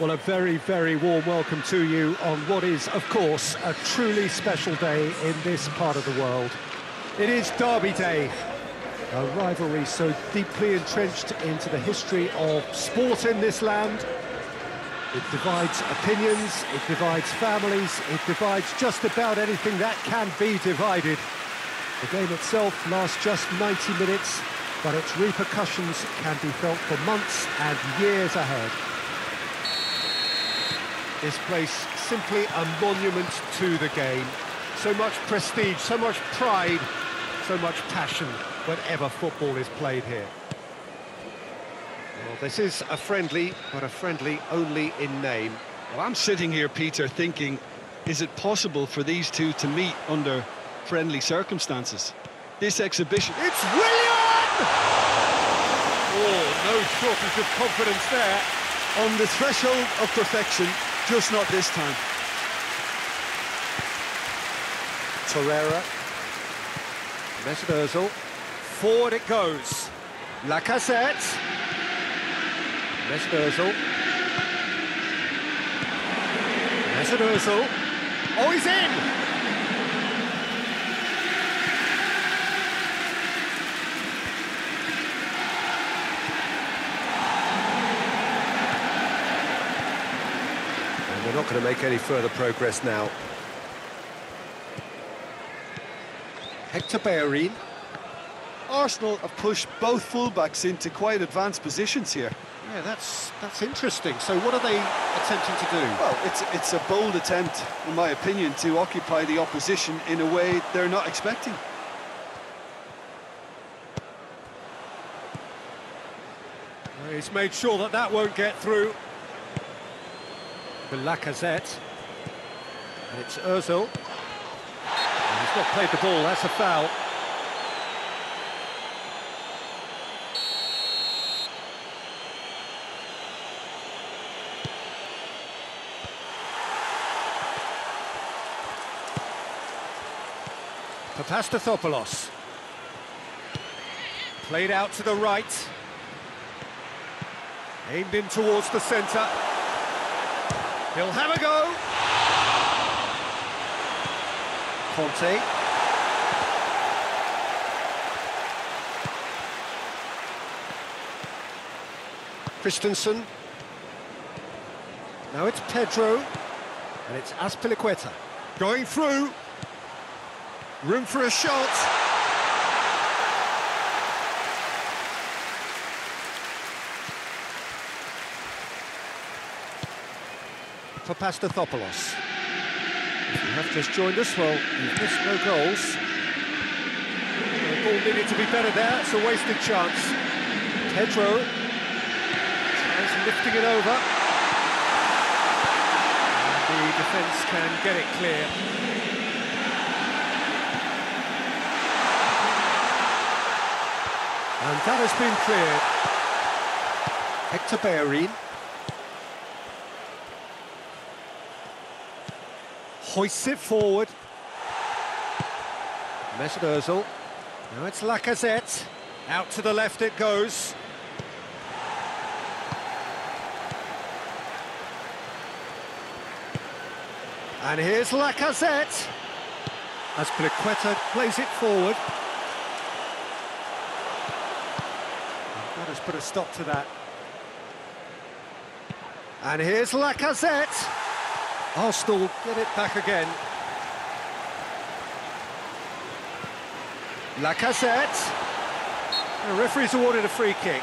Well, a very, very warm welcome to you on what is, of course, a truly special day in this part of the world. It is Derby Day, a rivalry so deeply entrenched into the history of sport in this land. It divides opinions, it divides families, it divides just about anything that can be divided. The game itself lasts just 90 minutes, but its repercussions can be felt for months and years ahead. This place simply a monument to the game. So much prestige, so much pride, so much passion whenever football is played here. Well, this is a friendly, but a friendly only in name. Well, I'm sitting here, Peter, thinking, is it possible for these two to meet under friendly circumstances? This exhibition... It's Willian! Oh, no shortage of confidence there. On the threshold of perfection, just not this time. Torreira. Mesut Ozil. Forward it goes. Lacazette. Mesut Ozil. Mesut Ozil. Oh, he's in! Not going to make any further progress now. Hector Bellerin. Arsenal have pushed both fullbacks into quite advanced positions here. Yeah, that's that's interesting. So what are they attempting to do? Well, it's it's a bold attempt, in my opinion, to occupy the opposition in a way they're not expecting. He's made sure that that won't get through. The Lacazette. And it's Ozil. And he's not played the ball, that's a foul. Papastathopoulos. Played out to the right. Aimed in towards the centre. He'll have a go. Kanté. Christensen. Now it's Pedro. And it's Azpilicueta. Going through. Room for a shot. Papastathopoulos. If you have just joined us, well, you've missed no goals. The ball needed to be better there, it's a wasted chance. Pedro tries lifting it over. And the defence can get it clear. And that has been cleared. Hector Bellerin. Hoists it forward. Mesut Ozil. Now it's Lacazette. Out to the left it goes. And here's Lacazette. Azpilicueta plays it forward. That has put a stop to that. And here's Lacazette. Arsenal get it back again. Lacazette. The referee's awarded a free kick.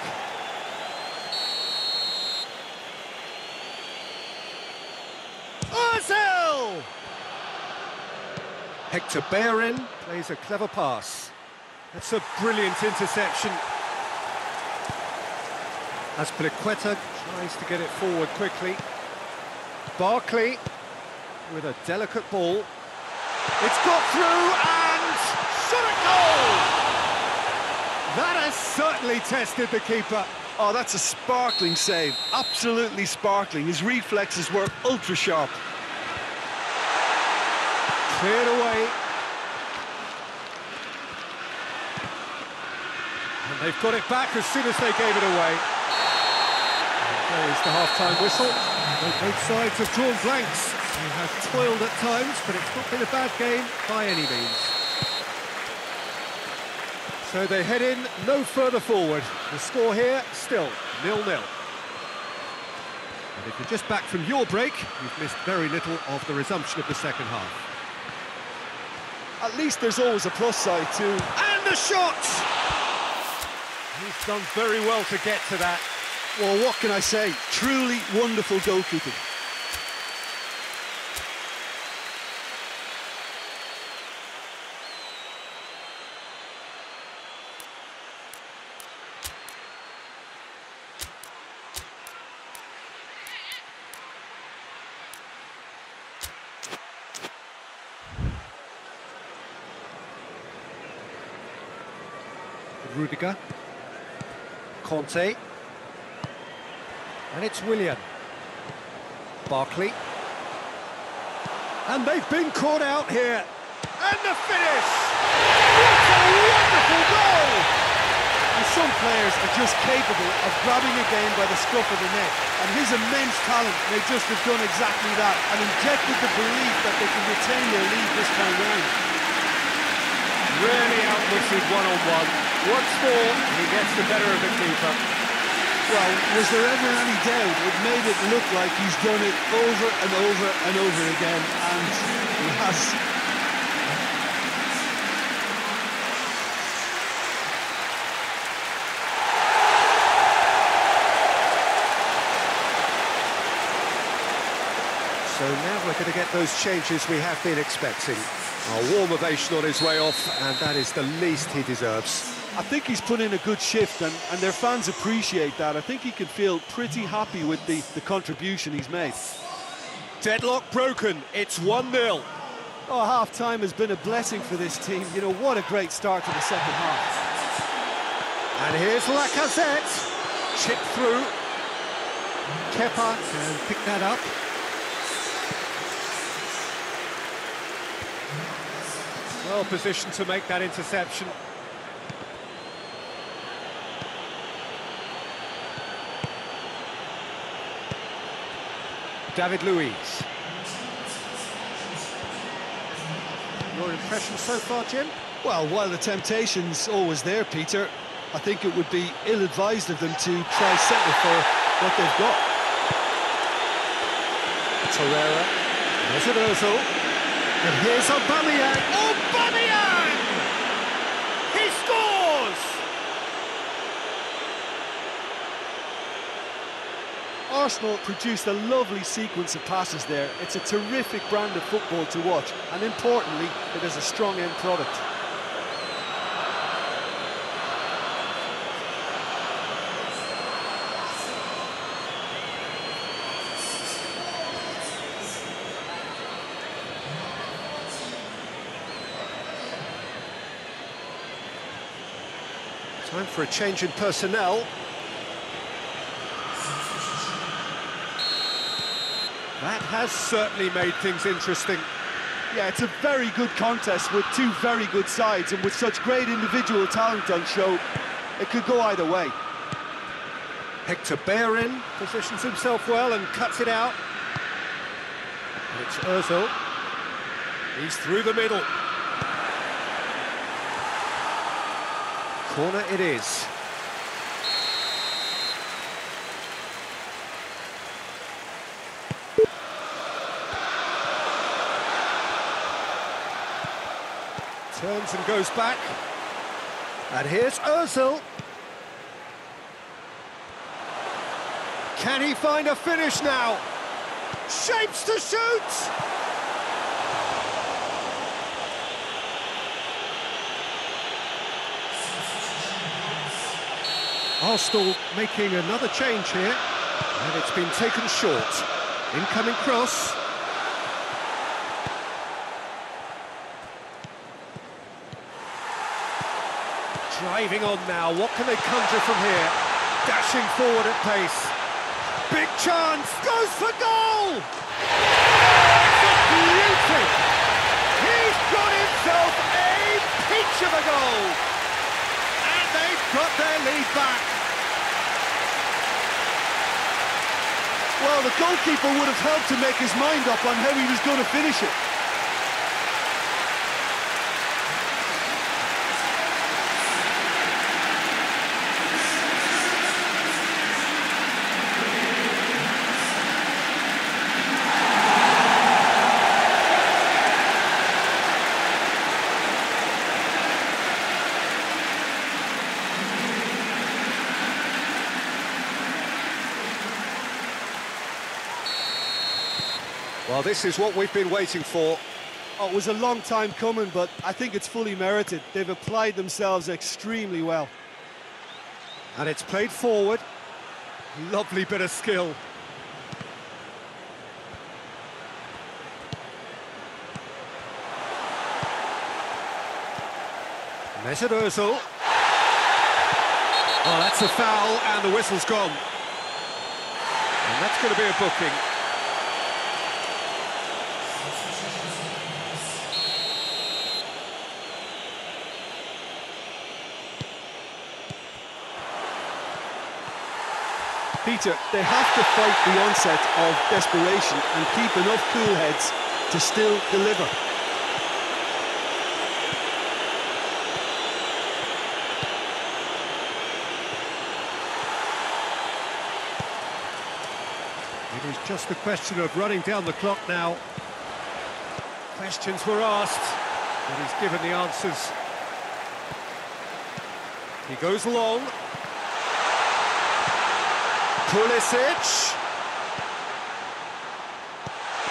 Ozil! Hector Bellerin plays a clever pass. That's a brilliant interception. As Azpilicueta tries to get it forward quickly. Barkley with a delicate ball. It's got through and shot at goal! That has certainly tested the keeper. Oh, that's a sparkling save. Absolutely sparkling. His reflexes were ultra sharp. Cleared away. And they've got it back as soon as they gave it away. There is the half-time whistle. Both sides have drawn blanks. They have toiled at times, but it's not been a bad game by any means. So they head in no further forward. The score here, still nil-nil. And if you're just back from your break, you've missed very little of the resumption of the second half. At least there's always a plus side too. And the shot! He's done very well to get to that. Well, what can I say? Truly wonderful goalkeeping. Rudiger. Kanté. And it's Willian. Barkley. And they've been caught out here. And the finish! What a wonderful goal! And some players are just capable of grabbing a game by the scruff of the neck. And his immense talent may just have done exactly that and injected the belief that they can retain their lead this time round. Really outmuscled one-on-one. Once more, he gets the better of the keeper. Well, was there ever any doubt? It made it look like he's done it over and over and over again, and he has. So now we're going to get those changes we have been expecting. A warm ovation on his way off, and that is the least he deserves. I think he's put in a good shift, and, and their fans appreciate that. I think he can feel pretty happy with the, the contribution he's made. Deadlock broken, it's 1-0. Oh, half-time has been a blessing for this team. You know, what a great start to the second half. And here's Lacazette. Chip through. Kepa can pick that up. Well positioned to make that interception. David Luiz. Your impression so far, Jim? Well, while the temptation's always there, Peter, I think it would be ill-advised of them to try settle for what they've got. Torreira. There's an Ozil. And here's Aubameyang. Aubameyang! He scores! Arsenal produced a lovely sequence of passes there. It's a terrific brand of football to watch, and importantly, it is a strong end product. Time for a change in personnel. Has certainly made things interesting. Yeah, it's a very good contest with two very good sides, and with such great individual talent on show, it could go either way. Hector Bellerin positions himself well and cuts it out. It's Ozil. He's through the middle. Corner it is. Turns and goes back. And here's Ozil. Can he find a finish now? Shapes to shoot! Arsenal making another change here, and it's been taken short. Incoming cross. Driving on now, what can they conjure from here? Dashing forward at pace. Big chance, goes for goal! He's got himself a peach of a goal! And they've got their lead back. Well, the goalkeeper would have helped to make his mind up on how he was going to finish it. Well, this is what we've been waiting for. Oh, it was a long time coming, but I think it's fully merited. They've applied themselves extremely well. And it's played forward. Lovely bit of skill. Mesut Ozil. Oh, that's a foul, and the whistle's gone. And that's going to be a booking. Peter, they have to fight the onset of desperation and keep enough cool heads to still deliver. It is just a question of running down the clock now. Questions were asked, but he's given the answers. He goes long. Pulisic.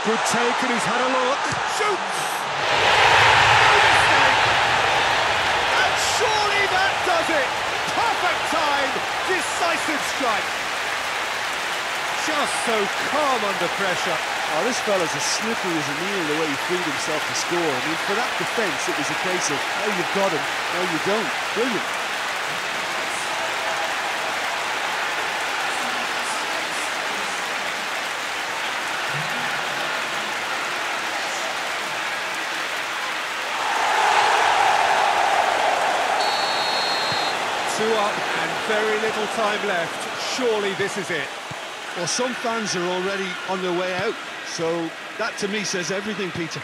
Good take, and he's had a look. Shoots! No! And surely that does it! Perfect time, decisive strike. Just so calm under pressure. Oh, this fella's as slippery as a needle the way he freed himself to score. I mean, for that defence, it was a case of, now you've got him, now you don't. Brilliant. Two up and very little time left. Surely this is it. Well, some fans are already on their way out, so that to me says everything, Peter.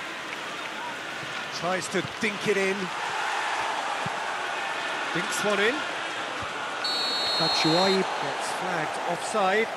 Tries to dink it in. Dinks one in. Batshuayi gets flagged offside.